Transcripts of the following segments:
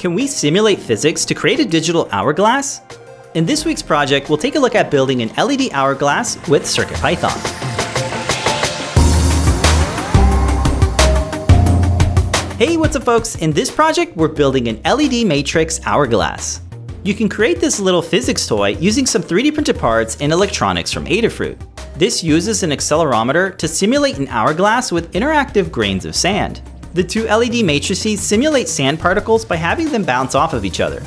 Can we simulate physics to create a digital hourglass? In this week's project, we'll take a look at building an LED hourglass with CircuitPython. Hey, what's up folks? In this project, we're building an LED matrix hourglass. You can create this little physics toy using some 3D printed parts and electronics from Adafruit. This uses an accelerometer to simulate an hourglass with interactive grains of sand. The two LED matrices simulate sand particles by having them bounce off of each other.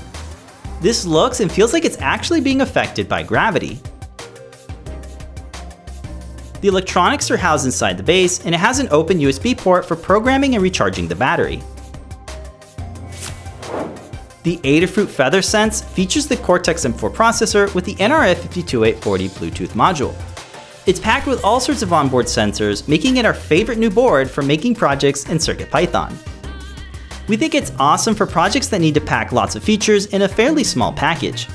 This looks and feels like it's actually being affected by gravity. The electronics are housed inside the base, and it has an open USB port for programming and recharging the battery. The Adafruit FeatherSense features the Cortex-M4 processor with the nRF52840 Bluetooth module. It's packed with all sorts of onboard sensors, making it our favorite new board for making projects in CircuitPython. We think it's awesome for projects that need to pack lots of features in a fairly small package.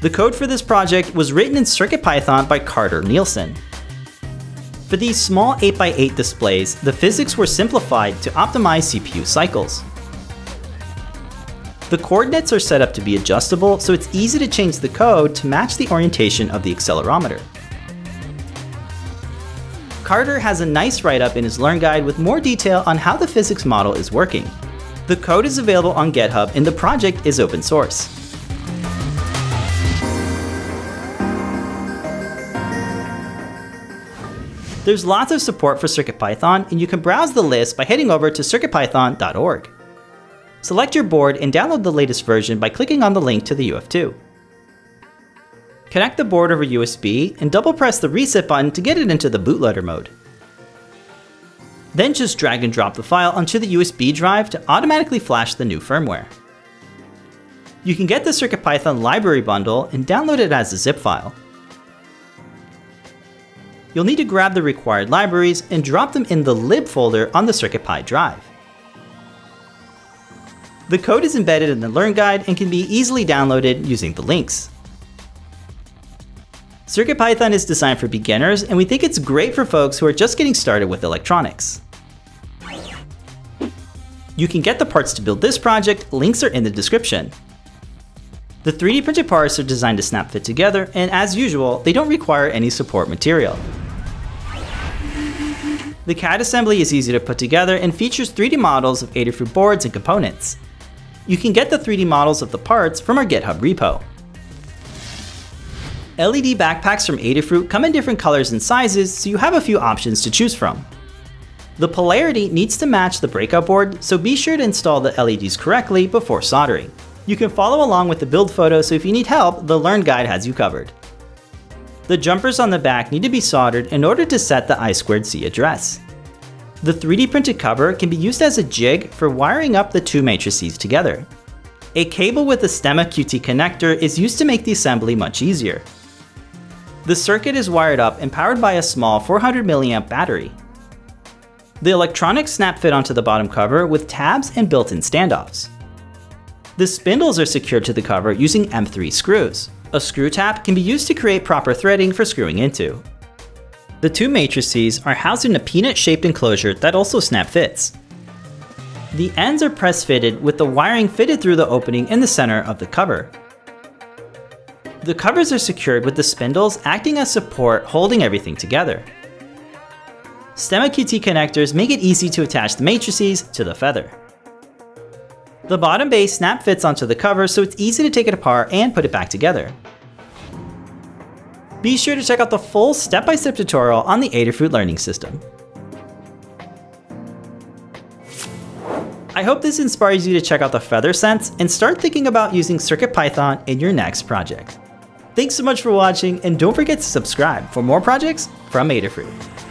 The code for this project was written in CircuitPython by Carter Nelson. For these small 8x8 displays, the physics were simplified to optimize CPU cycles. The coordinates are set up to be adjustable, so it's easy to change the code to match the orientation of the accelerometer. Carter has a nice write-up in his Learn Guide with more detail on how the physics model is working. The code is available on GitHub and the project is open source. There's lots of support for CircuitPython and you can browse the list by heading over to circuitpython.org. Select your board and download the latest version by clicking on the link to the UF2. Connect the board over USB and double press the reset button to get it into the bootloader mode. Then just drag and drop the file onto the USB drive to automatically flash the new firmware. You can get the CircuitPython library bundle and download it as a zip file. You'll need to grab the required libraries and drop them in the lib folder on the CircuitPy drive. The code is embedded in the Learn Guide and can be easily downloaded using the links. CircuitPython is designed for beginners, and we think it's great for folks who are just getting started with electronics. You can get the parts to build this project, links are in the description. The 3D printed parts are designed to snap fit together, and as usual, they don't require any support material. The CAD assembly is easy to put together and features 3D models of Adafruit boards and components. You can get the 3D models of the parts from our GitHub repo. LED backpacks from Adafruit come in different colors and sizes, so you have a few options to choose from. The polarity needs to match the breakout board, so be sure to install the LEDs correctly before soldering. You can follow along with the build photo, so if you need help, the Learn Guide has you covered. The jumpers on the back need to be soldered in order to set the I2C address. The 3D printed cover can be used as a jig for wiring up the two matrices together. A cable with a Stemma QT connector is used to make the assembly much easier. The circuit is wired up and powered by a small 400mA battery. The electronics snap fit onto the bottom cover with tabs and built-in standoffs. The spindles are secured to the cover using M3 screws. A screw tap can be used to create proper threading for screwing into. The two matrices are housed in a peanut-shaped enclosure that also snap fits. The ends are press fitted with the wiring fitted through the opening in the center of the cover. The covers are secured with the spindles acting as support holding everything together. Stemma QT connectors make it easy to attach the matrices to the feather. The bottom base snap fits onto the cover so it's easy to take it apart and put it back together. Be sure to check out the full step-by-step -step tutorial on the Adafruit Learning System. I hope this inspires you to check out the FeatherSense and start thinking about using CircuitPython in your next project. Thanks so much for watching and don't forget to subscribe for more projects from Adafruit.